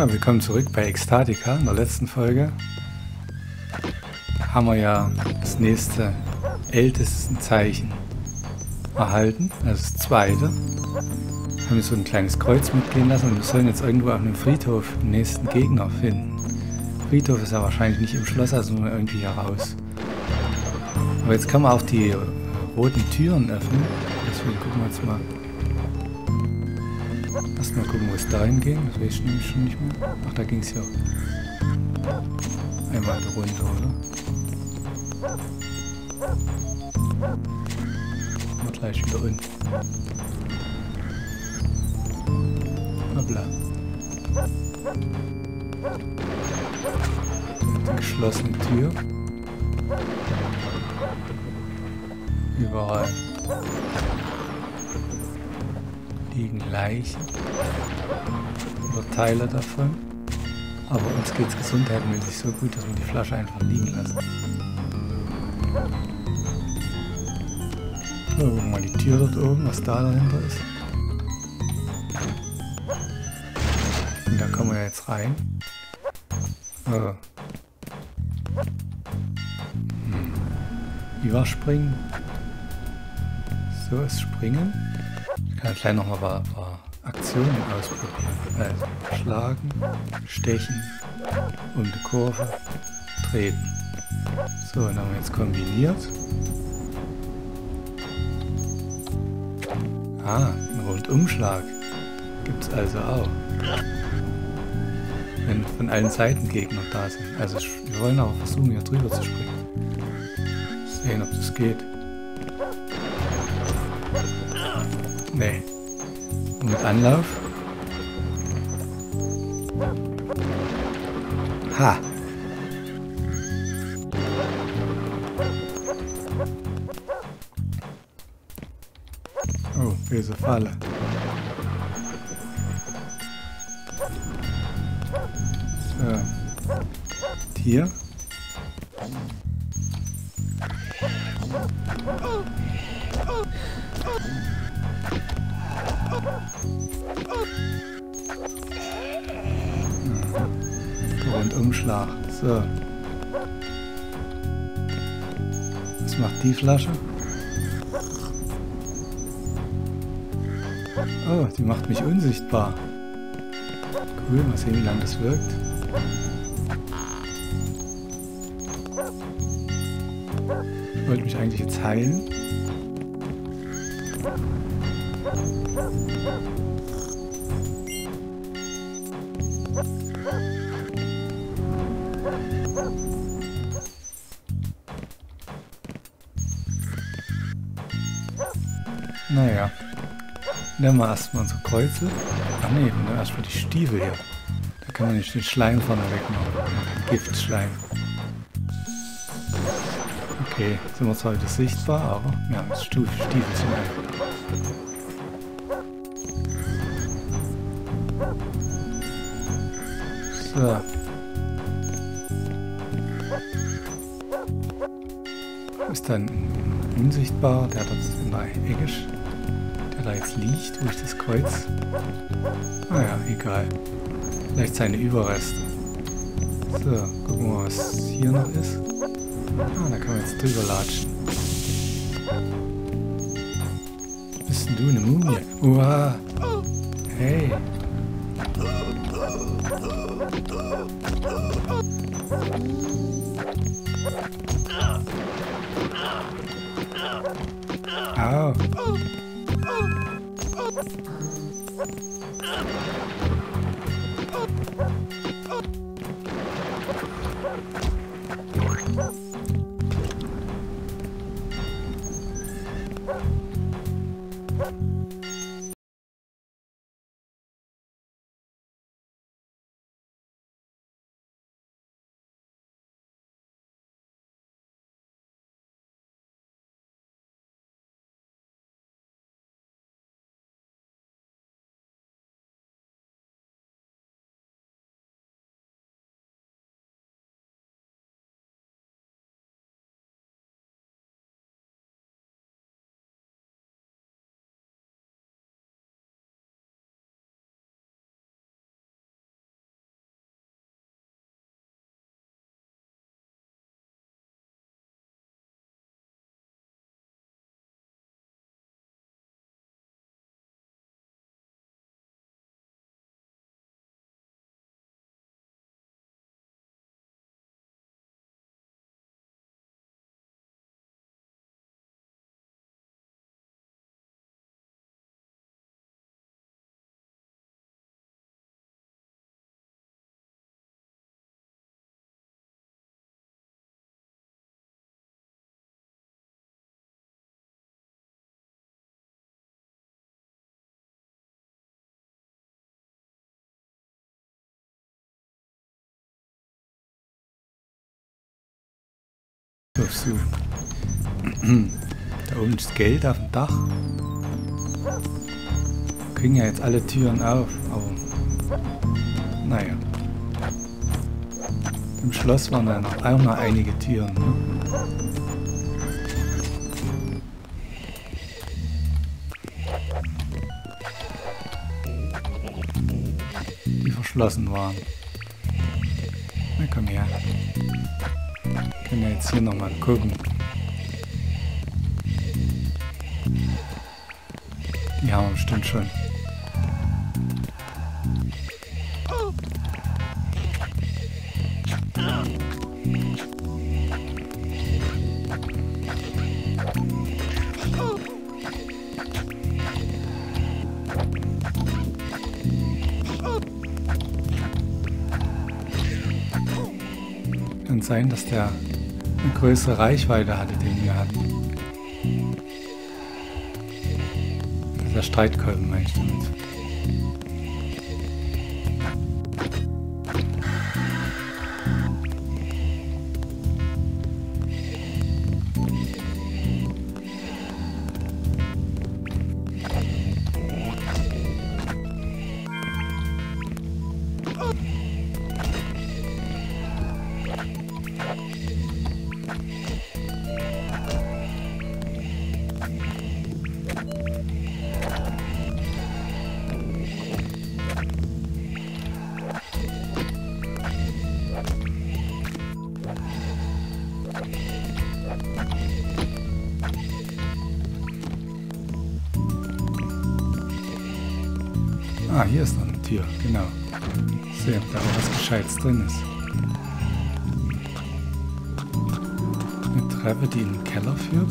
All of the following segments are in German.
Ja, willkommen zurück bei Ekstatika. In der letzten Folge haben wir ja das nächste älteste Zeichen erhalten, also das zweite. Haben wir so ein kleines Kreuz mitgehen lassen und wir sollen jetzt irgendwo auf einem Friedhof den nächsten Gegner finden. Friedhof ist ja wahrscheinlich nicht im Schloss, also nur irgendwie hier raus. Aber jetzt kann man auch die roten Türen öffnen. Deswegen gucken wir jetzt mal Erstmal gucken, wo es dahin ging. Das weiß ich nämlich schon nicht mehr. Ach, da ging es ja einmal runter, oder? Mal gleich wieder unten. Hoppla. Geschlossene Tür. Überall liegen Leichen oder Teile davon. Aber uns geht es gesundheitmäßig so gut, dass wir die Flasche einfach liegen lassen. So, gucken mal die Tür dort oben, was da dahinter ist. Und da kommen wir jetzt rein. Oh. Hm. Überspringen. So ist Springen. Ich kann gleich nochmal ein paar Aktionen ausprobieren. Also schlagen, stechen, um die Kurve, treten. So, dann haben wir jetzt kombiniert. Ah, ein Rundumschlag gibt es also auch. Wenn von allen Seiten Gegner da sind. Also wir wollen auch versuchen, hier drüber zu springen. Sehen, ob das geht. Nee. Und mit Anlauf. Ha. Oh, böse Falle. So. Tier. So. Was macht die Flasche? Oh, die macht mich unsichtbar. Cool, mal sehen, wie lange das wirkt. Ich wollte mich eigentlich jetzt heilen. Naja. Nehmen wir erstmal unsere Kreuze. Ach wir nehmen erstmal die Stiefel hier. Da kann man nicht den Schleim vorne wegmachen. Den Giftschleim. Okay, sind wir zwar wieder sichtbar, aber wir haben das Stiefel zum So. Ist dann unsichtbar, der dort in der Ecke, da jetzt liegt, ich das Kreuz. Naja, ah egal. Vielleicht seine Überreste. So, gucken wir mal, was hier noch ist. Ah, da kann man jetzt drüber latschen. Bist denn du eine Mumie? Uah. Hey. Au. Oh! Aufsuchen. da oben ist Geld auf dem Dach. Wir kriegen ja jetzt alle Türen auf, aber naja. Im Schloss waren da noch, noch einige Türen. Ne? Die verschlossen waren. Na komm her. Können wir jetzt hier nochmal gucken. Die haben wir bestimmt schon. Kann sein, dass der eine größere Reichweite hatte, den wir hatten. Der Streitkolben meine ich damit. Ah, hier ist noch eine Tür, genau. Sehen, ob da auch was Gescheites drin ist. Eine Treppe, die in den Keller führt.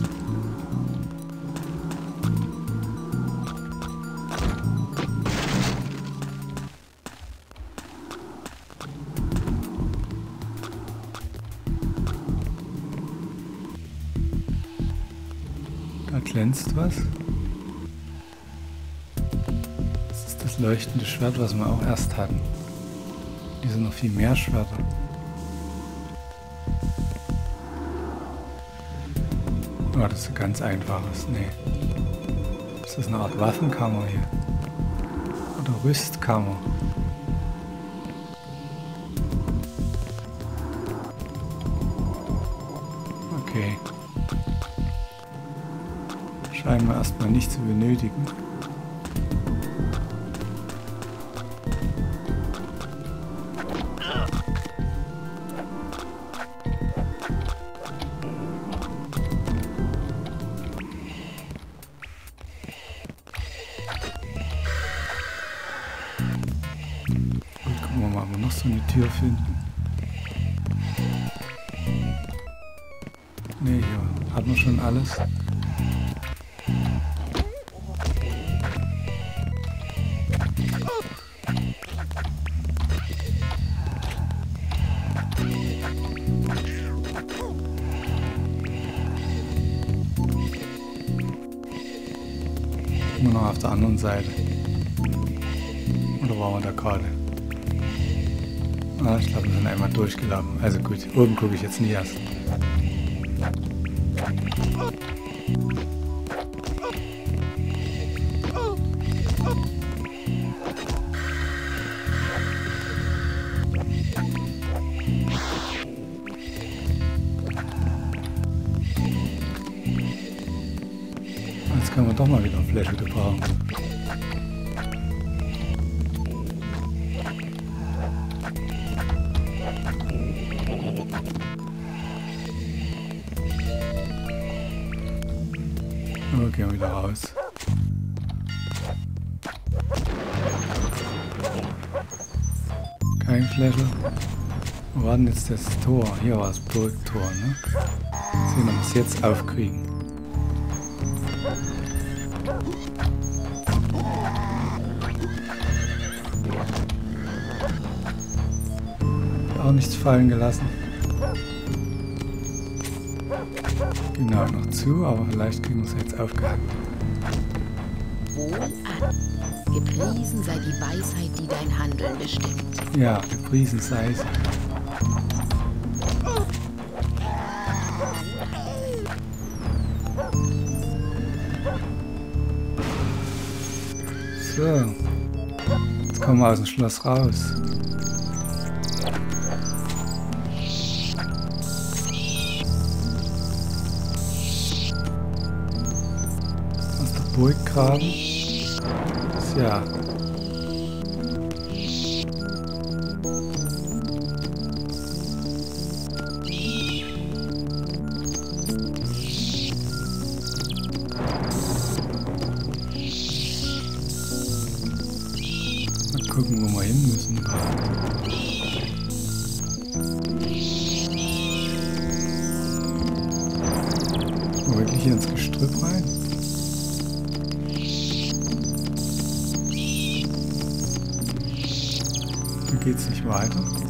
Glänzt was. Das ist das leuchtende Schwert, was wir auch erst hatten. Hier sind noch viel mehr Schwerter. Oh, das ist ein ganz einfaches. Nee. Ist das eine Art Waffenkammer hier? Oder Rüstkammer? Okay. Scheinen wir erstmal nicht zu benötigen. Seite. Oder waren wir da gerade? Ah, ich glaube, wir sind einmal durchgelaufen. Also gut, oben gucke ich jetzt nie erst. Jetzt können wir doch mal wieder Fläche gebrauchen. Denn jetzt das Tor? Hier war das Burgtor, ne? Sehen, ob wir es jetzt aufkriegen. Auch nichts fallen gelassen. Genau, noch zu, aber vielleicht kriegen wir es jetzt aufgehackt. Wohlan. Gepriesen sei die Weisheit, die dein Handeln bestimmt. Ja, gepriesen sei sie. So. Jetzt kommen wir aus dem Schloss raus. Aus der Burggraben. Tja. Gucken, wo wir hin müssen. Wirklich hier ins Gestrüpp rein? Hier geht's nicht weiter.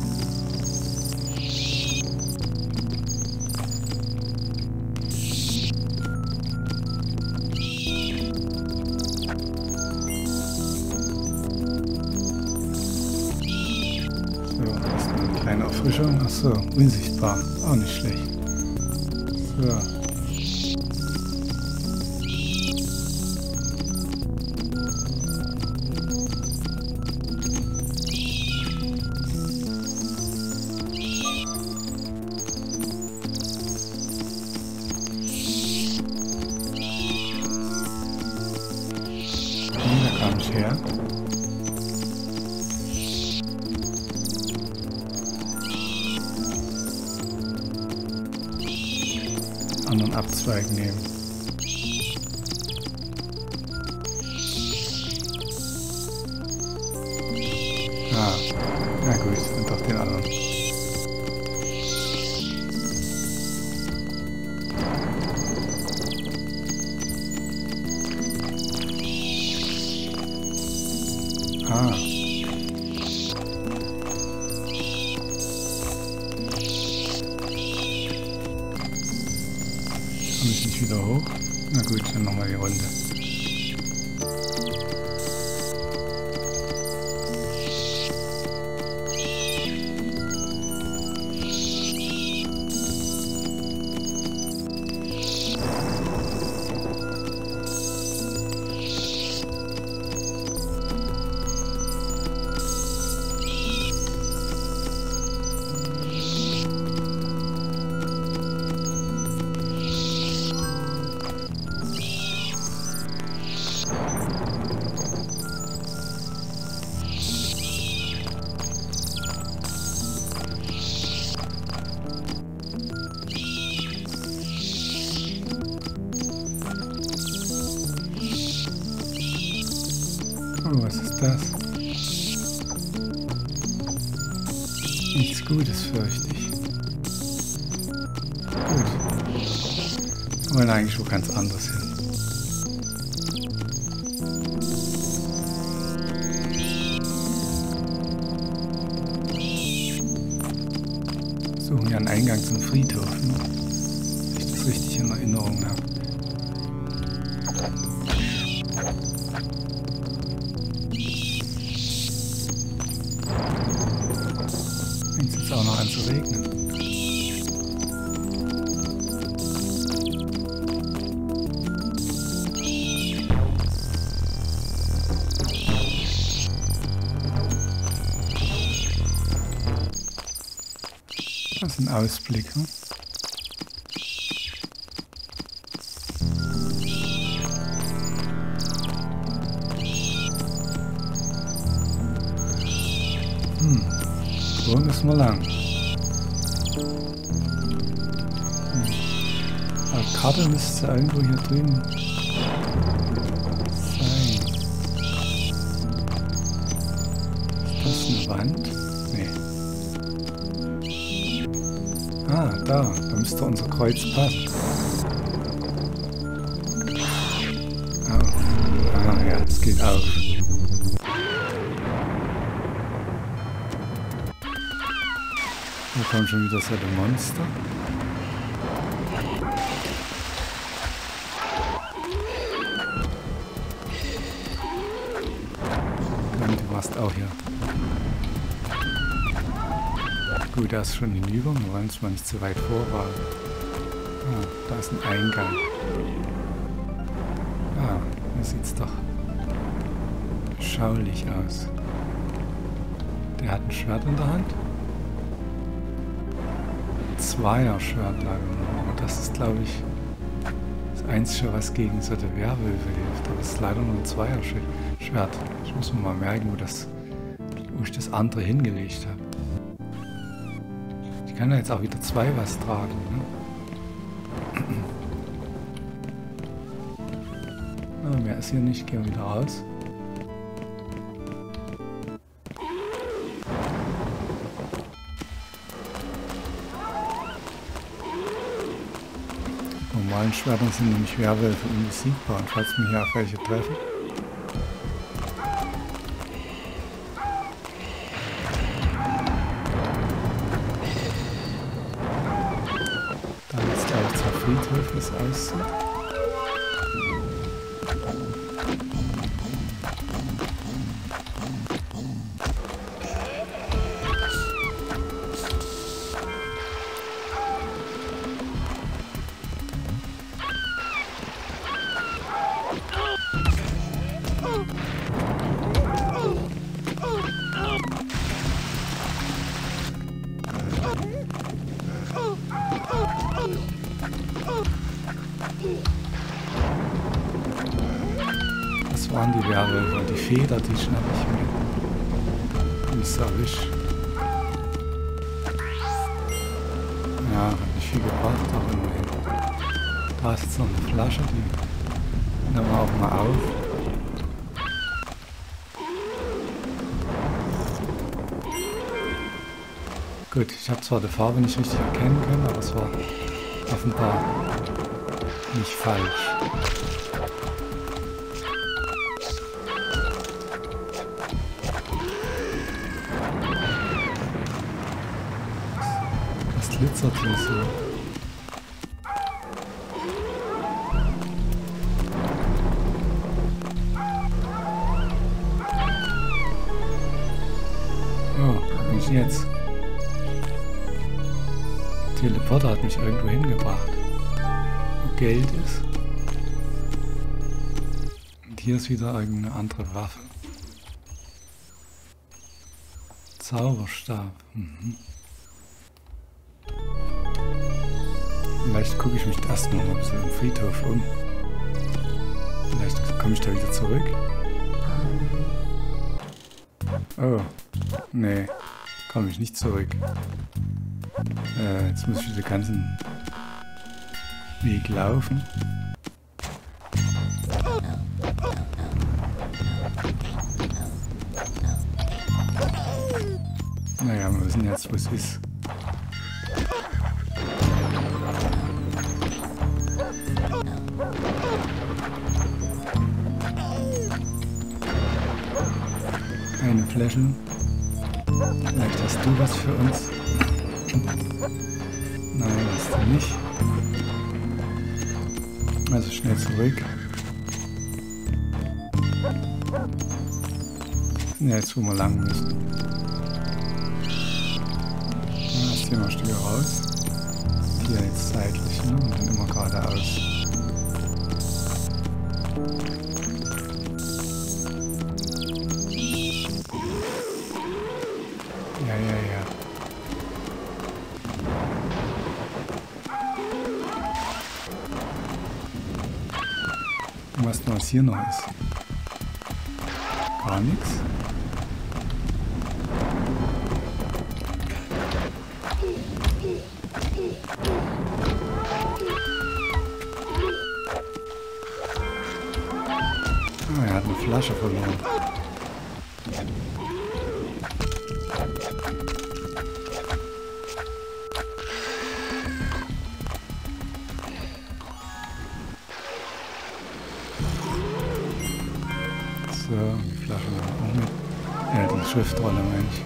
Achso, unsichtbar. Auch nicht schlecht. So. Her. Abzweig nehmen. Ganz anders hin. Suchen wir einen Eingang zum Friedhof, ne? Wenn ich das richtig in Erinnerung habe. Ausblick. Hm? Wo müssen wir lang? Hm. Aber Karte müsste irgendwo hier drüben Ah, da. Da müsste unser Kreuz passen. Oh. Ah ja, es geht auf. Da kommen schon wieder so ein Monster. Und du warst auch hier. Da ist schon hinüber. Wir es mal nicht zu weit vorwagen. Ah, da ist ein Eingang. Ah, man sieht's doch. beschaulich aus. Der hat ein Schwert in der Hand. Zweier-Schwert leider Aber das ist, glaube ich, das Einzige, was gegen so eine Werwölfe hilft. Aber es ist leider nur ein Zweier-Schwert. Ich muss mir mal merken, wo, das, wo ich das andere hingelegt habe. Kann ja jetzt auch wieder zwei was tragen. Ne? Ah, mehr ist hier nicht. Gehen wir wieder raus. normalen Schwertern sind nämlich Werwölfe unbesiegbar und falls wir hier auf welche treffen. Friedhöfe es Feder, die schnapp ich mir. Erwisch. Ja, hat nicht viel gebracht, aber immerhin. Da ist jetzt noch eine Flasche, die nehmen wir auch mal auf. Gut, ich habe zwar die Farbe nicht richtig erkennen können, aber es war offenbar nicht falsch. So. Oh, nicht jetzt. Teleporter hat mich irgendwo hingebracht. Wo Geld ist. Und hier ist wieder irgendeine andere Waffe. Zauberstab. Mhm. Vielleicht gucke ich mich erst noch mal so im Friedhof um. Vielleicht komme ich da wieder zurück. Oh, nee, komme ich nicht zurück. Äh, jetzt muss ich den ganzen Weg laufen. Naja, wir wissen jetzt, wo es ist. Flaschen. Vielleicht hast du was für uns. Nein, hast du nicht. Also schnell zurück. Ja, jetzt wo wir lang müssen. Dann gehen wir ein Stück raus. Hier jetzt seitlich ne? und dann immer geradeaus. Hier noch ist? Gar nichts. Ah, er hat eine Flasche verloren. Schriftrolle meine ich.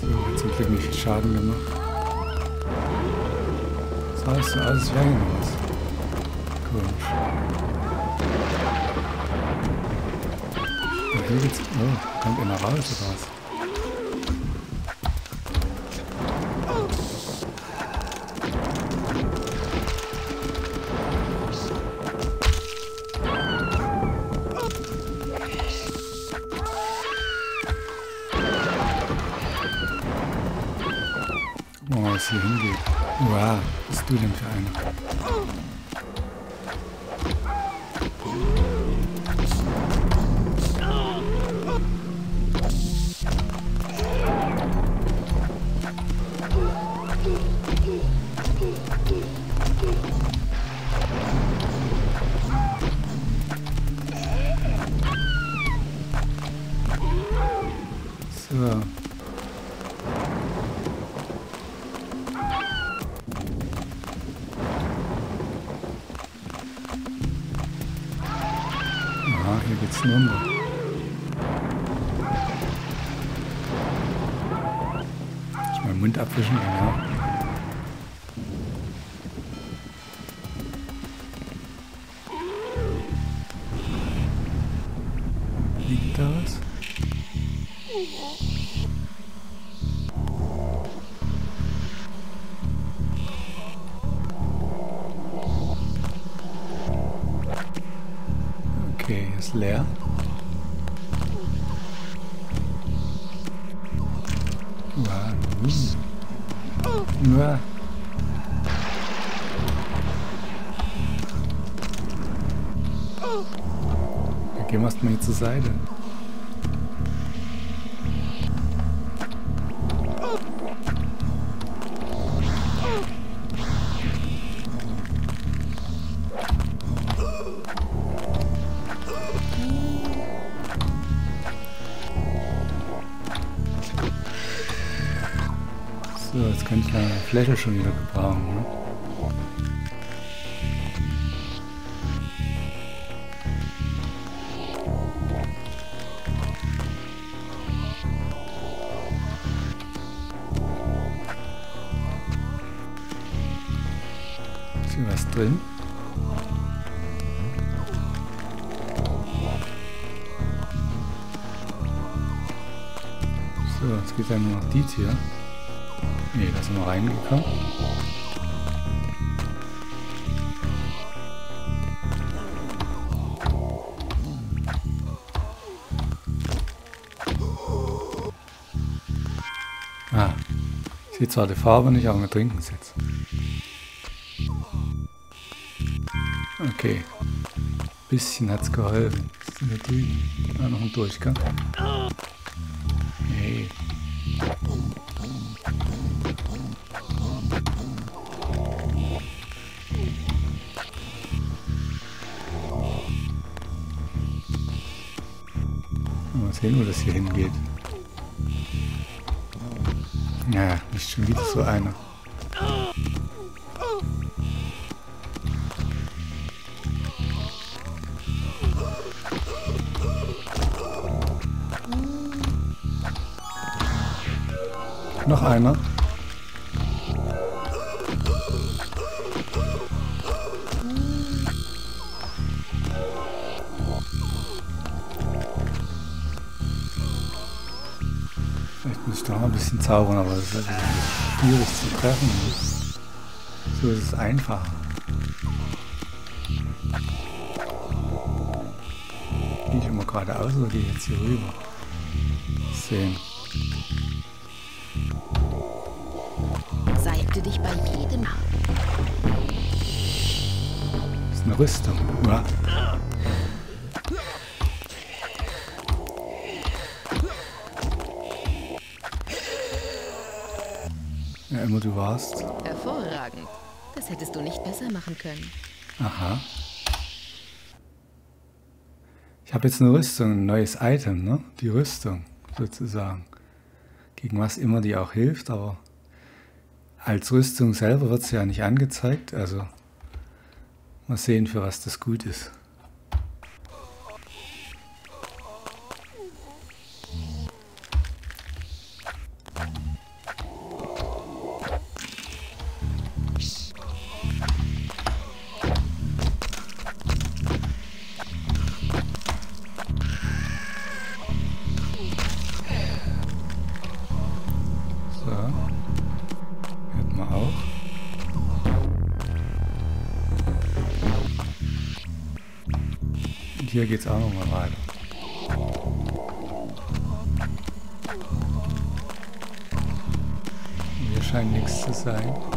So, hat zum Glück nicht viel Schaden gemacht. Das heißt, alles weg was. Komisch. hier geht's. Oh, kommt einer raus oder was? Wow, bist du denn für einer? Huh? Zur Seite. So, jetzt könnte ich meine Fläche schon wieder gebrauchen. Ne? Drin? So, jetzt geht dann nur noch die Tür. Ne, da sind wir reingekommen. Ah, ich zwar die Farbe nicht, aber wir trinken es jetzt. Okay. Bisschen hat's geholfen. Denn da drüben? Ah, noch ein Durchgang. Hey. Mal sehen, wo das hier hingeht. Ja, nicht schon wieder so einer. Noch einer. Vielleicht muss ich da mal ein bisschen zaubern, aber das ist halt schwierig zu treffen. So ist es einfacher. Gehe ich immer geradeaus oder gehe ich jetzt hier rüber? Sehen. Salbte dich bei jedem Das ist eine Rüstung. Ja. Ja, immer du warst. Hervorragend. Das hättest du nicht besser machen können. Aha. Ich habe jetzt eine Rüstung, ein neues Item, ne? Die Rüstung, sozusagen. Gegen was immer die auch hilft, aber als Rüstung selber wird sie ja nicht angezeigt, also mal sehen, für was das gut ist. Hier geht's auch nochmal weiter. Wir scheint nichts zu sein.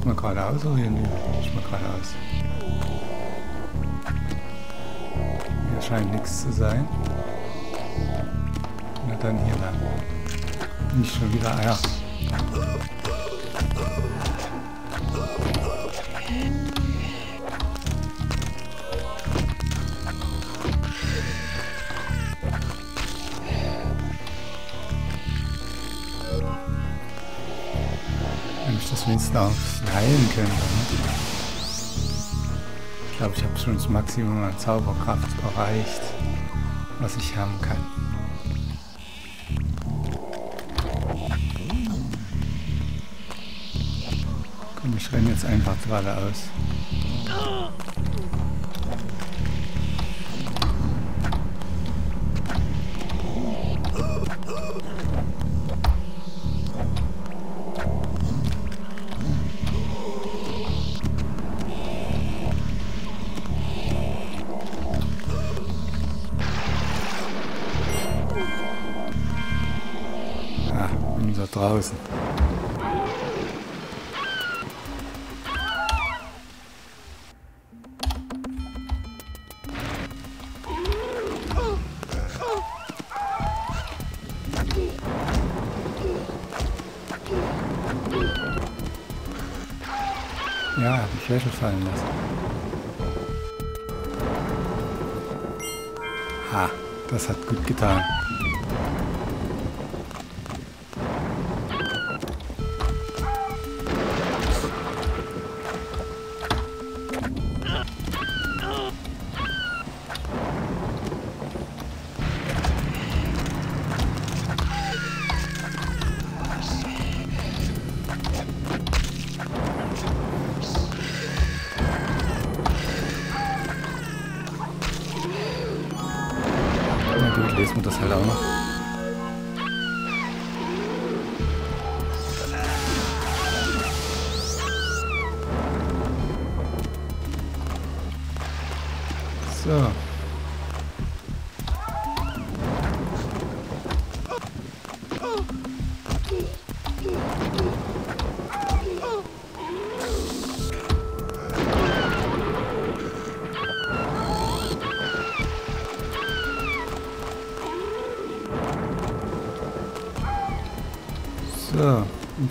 Erstmal geradeaus oder hier? Nee, erstmal geradeaus. Hier scheint nichts zu sein. Na dann hier lang. Nicht schon wieder Eier. Wenn ich das wenigstens auch heilen könnte. Ne? Ich glaube, ich habe schon das Maximum an Zauberkraft erreicht, was ich haben kann. Komm, ich renne jetzt einfach geradeaus. Draußen. Ja, hab ich Fläche fallen lassen. Ha, das hat gut getan.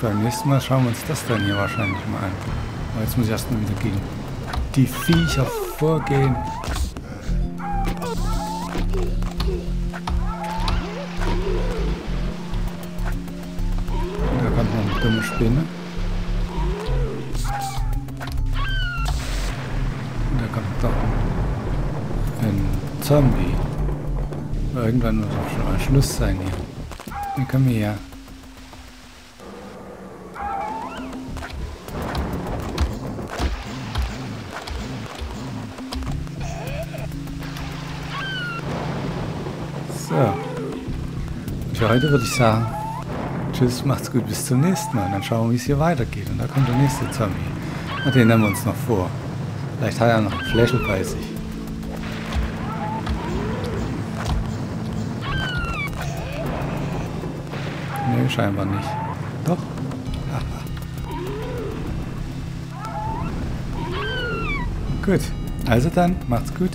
Beim nächsten Mal schauen wir uns das dann hier wahrscheinlich mal an. Aber jetzt muss ich erstmal wieder gegen die Viecher vorgehen. Da kommt noch eine dumme Spinne. Da kommt doch ein Zombie. Irgendwann muss auch schon mal Schluss sein hier. Dann kommen wir her. Heute würde ich sagen, tschüss, macht's gut, bis zum nächsten Mal. Und dann schauen wir, wie es hier weitergeht. Und da kommt der nächste Zombie. Und den nehmen wir uns noch vor. Vielleicht hat er noch ein Fläschel bei sich. Nee, scheinbar nicht. Doch. gut. Also dann, macht's gut.